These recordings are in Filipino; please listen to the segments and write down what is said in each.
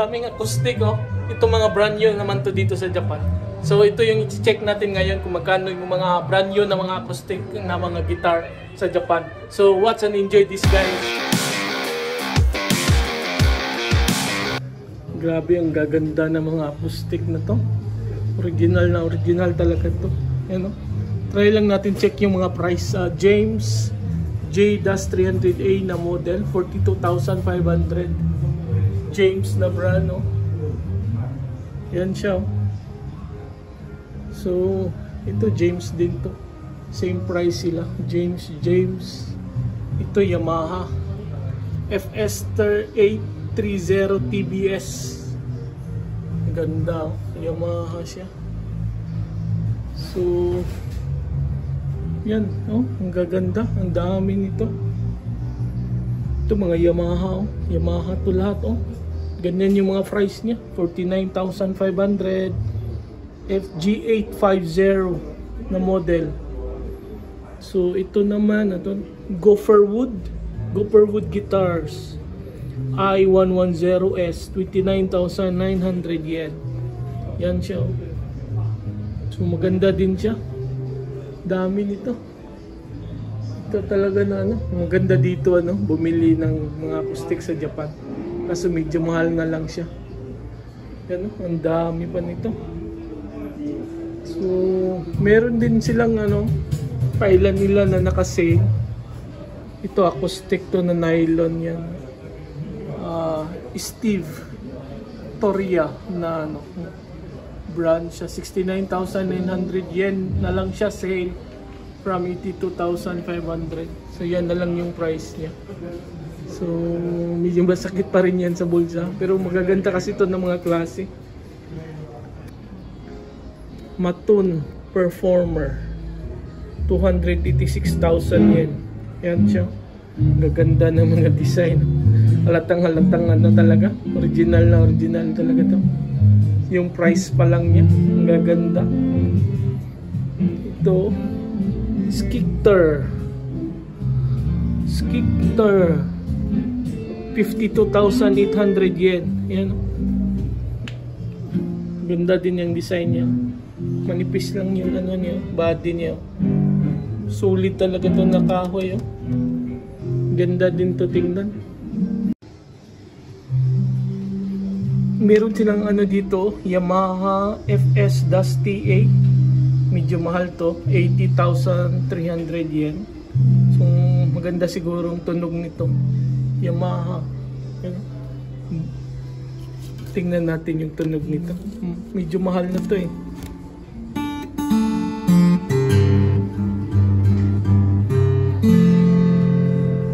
daming acoustic oh. Ito mga brand new naman to dito sa Japan. So ito yung i-check natin ngayon kung magkano yung mga brand new na mga acoustic na mga guitar sa Japan. So watch and enjoy this guys. Grabe ang gaganda ng mga acoustic na to. Original na original talaga to. Yan oh. Try lang natin check yung mga price. Uh, James J-300A na model, 42,500. James na brand, no? Yan siya, oh. So, ito James din to. Same price sila. James, James. Ito Yamaha. FS 830 TBS. Ganda, oh. Yamaha siya. So, yan, oh, ang gaganda, ang dami nito. Ito mga Yamaha, oh. Yamaha to lahat, oh. Ganyan yung mga price niya, 49,500. FG850 na model. So ito naman, ito, Gopherwood, Gopherwood Guitars. I110S, 29,900 yen. Yan siya. oh. So maganda din siya. Dami nito. Ito talaga na ano, maganda dito ano, bumili ng mga acoustic sa Japan. Kaso medyo mahal na lang siya. Yan oh, ang dami pa nito. So, meron din silang ano, pailan nila na nakasale. Ito acoustic to na nylon yan. Ah, Steve Toria na ano, brand siya 69,900 yen na lang siya sale from 82,500 so yan na lang yung price niya so medyo masakit pa rin yan sa bulsa. Pero magaganda kasi ito ng mga klase. Matun Performer. 286,000 yen. Yan siya. Gaganda ng mga design. Halatang halatang ano talaga. Original na original talaga to. Yung price pa lang niya. Ang gaganda. Ito. Skikter. Skikter 52,800 yen yan ganda din yung design niya manipis lang yung ano niya body niya solid talaga to na kahoy oh. ganda din to tingnan meron silang ano dito, Yamaha FS-TA. Medyo mahal to, 80,300 yen. So maganda siguro ang tunog nito. Yamaha. Tingnan natin yung tunog nito. Medyo mahal na to eh.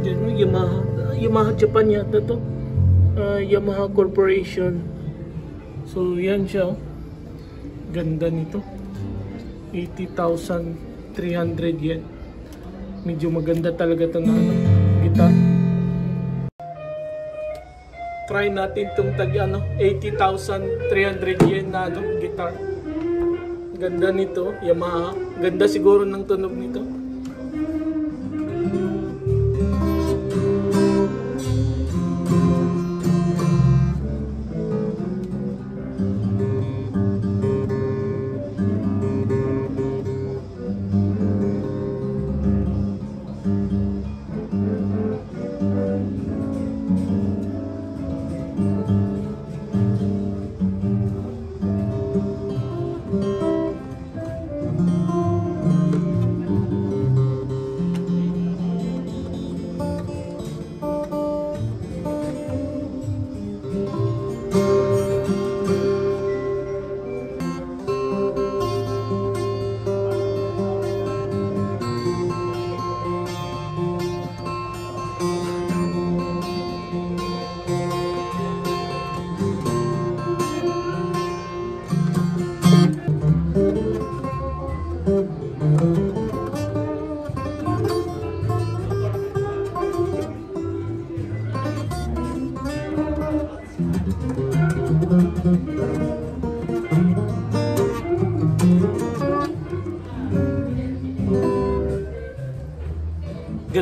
Yan, oh, Yamaha. Yamaha Japan yata to. Uh, Yamaha Corporation. So yan siya. oh. Ganda nito. 80,300 yen. Medyo maganda talaga ito na ano, guitar. Try natin itong tag ano, 80,300 yen na ano, guitar. Ganda nito, Yamaha. Ganda siguro ng tunog nito.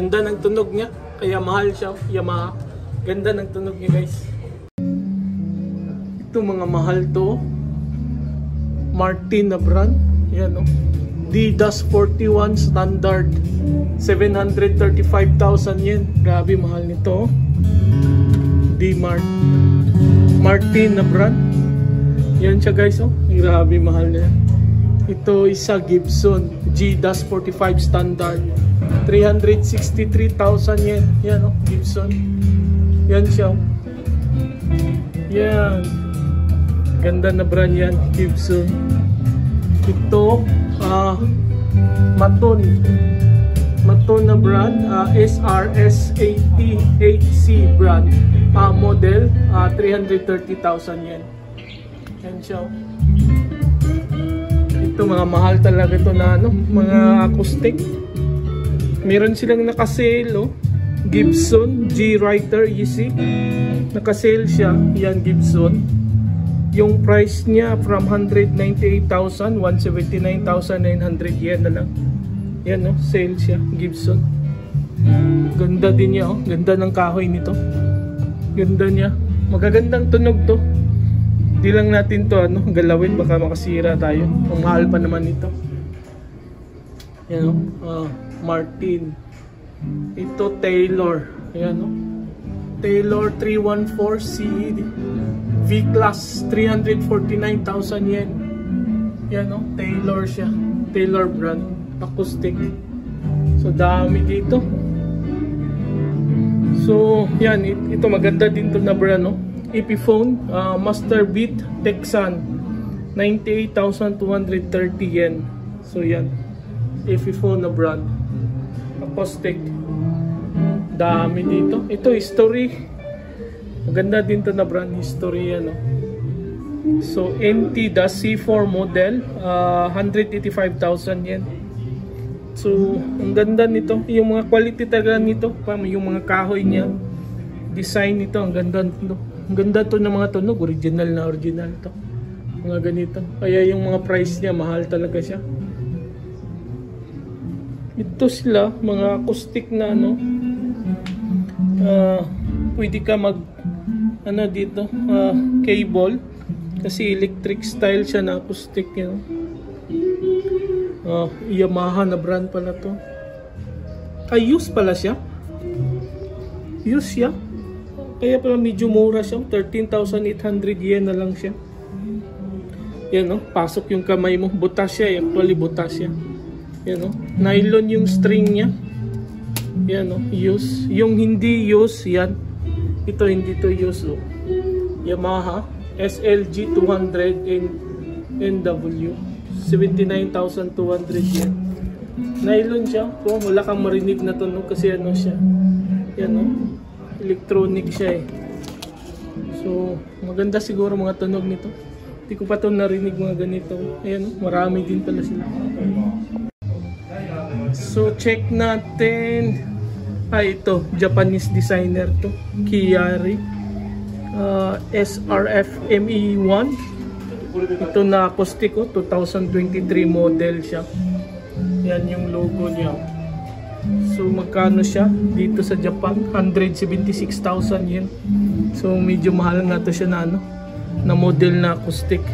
Ganda ng tunog niya. Kaya mahal siya. Yamaha. Ganda ng tunog niya guys. Ito mga mahal to. Martin na brand. Yan oh. Didas 41 standard. 735,000 yen. Grabe mahal nito. oh. D-Mart. Martin na brand. Yan siya guys oh. Grabe mahal niya. Ito isa Gibson G-Das 45 standard. 363,000 yen. Yan oh, Gibson. Yan siya. oh. Yan. Ganda na brand yan, Gibson. Ito, ah, Maton. Maton na brand, ah, SRS 80HC brand. Ah, model, ah, 330,000 yen. Yan siya. oh. Ito mga mahal talaga ito na ano, mga acoustic. Meron silang nakasale, oh. Gibson G Writer EC. Nakasale siya, yan Gibson. Yung price niya from 198,000, 179,900 yen na lang. Yan no, sale siya, Gibson. Ganda din niya oh, ganda ng kahoy nito. Ganda niya. Magagandang tunog to. Di lang natin to ano, galawin baka makasira tayo. Ang mahal pa naman nito. Yan oh, ah, Martin. Ito Taylor. Ayan oh. Taylor 314C V-Class 349,000 yen. Yan oh, Taylor siya. Taylor brand. Acoustic. So dami dito. So yan, it- ito maganda din to na brand no. Epiphone uh, Master Beat Texan 98,230 yen. So yan. Epiphone na brand. Acoustic. Dami dito. Ito history. Maganda din to na brand history ano. So NT the C4 model uh, 185,000 yen. So ang ganda nito, yung mga quality talaga nito, yung mga kahoy niya, design nito, ang ganda nito. Ang ganda to ng mga tunog, original na original to. Mga ganito. Kaya yung mga price niya mahal talaga siya. Ito sila, mga acoustic na ano. ah pwede ka mag ano dito, ah, cable kasi electric style siya na acoustic yun. Ah, Yamaha na brand pala to. Ay, use pala siya. Use siya. Kaya pala medyo mura siya. 13,800 yen na lang siya. Yan no, pasok yung kamay mo. Butas siya eh. Actually, butas siya. Yan no. Nylon yung string niya. Yan no, use. Yung hindi use, yan. Ito hindi to use. Oh. Yamaha SLG 200 N NW 79,200 yen. Nylon siya. Oh, wala kang marinig na tunog kasi ano siya. Yan oh. Electronic siya eh. So, maganda siguro mga tunog nito. Hindi ko pa to narinig mga ganito. Ayan, oh, marami din pala sila. So, check natin. Ah, ito. Japanese designer to. Kiyari. Uh, SRF ME1. Ito na acoustic oh, 2023 model siya. Yan yung logo niya. So magkano siya dito sa Japan? 176,000 yen. So medyo mahal nga to siya na ano, na model na acoustic.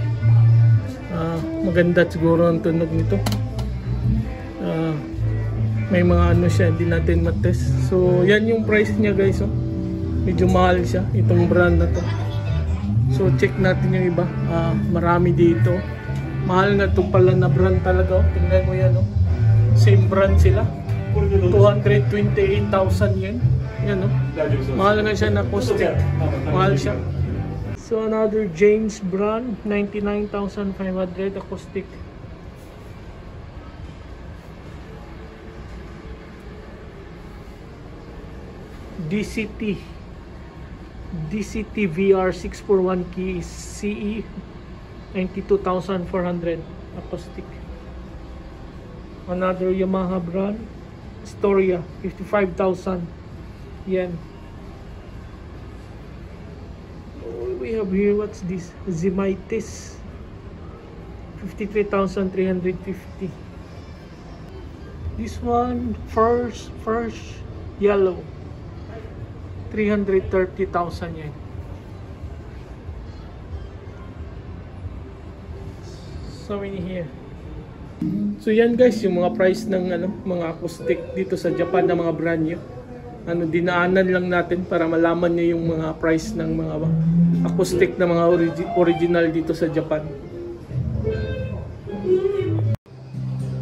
Ah, maganda siguro ang tunog nito. May mga ano siya, hindi natin matest. So yan yung price niya guys oh. Medyo mahal siya itong brand na to. So check natin yung iba. Ah, marami dito. Mahal na to pala na brand talaga. Oh. Tingnan mo yan. Oh. Same brand sila. 228,000 yen. Yan oh. Mahal na siya na acoustic. Mahal siya. So another James brand. 99,500 acoustic. DCT. DCT VR 641 key CE 92,400 acoustic. Another Yamaha brand Storia 55,000 yen. We have here what's this Zimitis 53,350. This one first first yellow 330,000 yen. So many here. So yan guys, yung mga price ng ano, mga acoustic dito sa Japan na mga brand new. Ano dinaanan lang natin para malaman niyo yung mga price ng mga acoustic na mga origi- original dito sa Japan.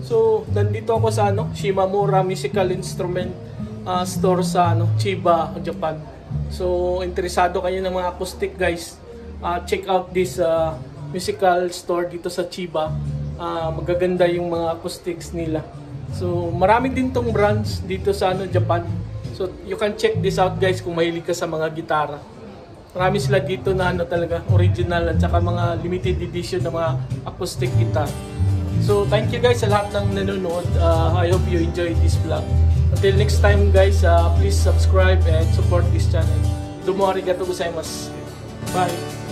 So, nandito ako sa ano, Shimamura Musical Instrument ah, Store sa ano, Chiba, Japan. So, interesado kayo ng mga acoustic guys, ah, check out this ah, musical store dito sa Chiba. Ah, magaganda yung mga acoustics nila. So, marami din tong brands dito sa ano, Japan. So, you can check this out guys kung mahilig ka sa mga gitara. Marami sila dito na ano talaga, original at saka mga limited edition na mga acoustic guitar. So, thank you guys sa lahat ng nanonood. Uh, I hope you enjoyed this vlog. Until next time guys, uh, please subscribe and support this channel. Domo arigato gozaimasu. Bye!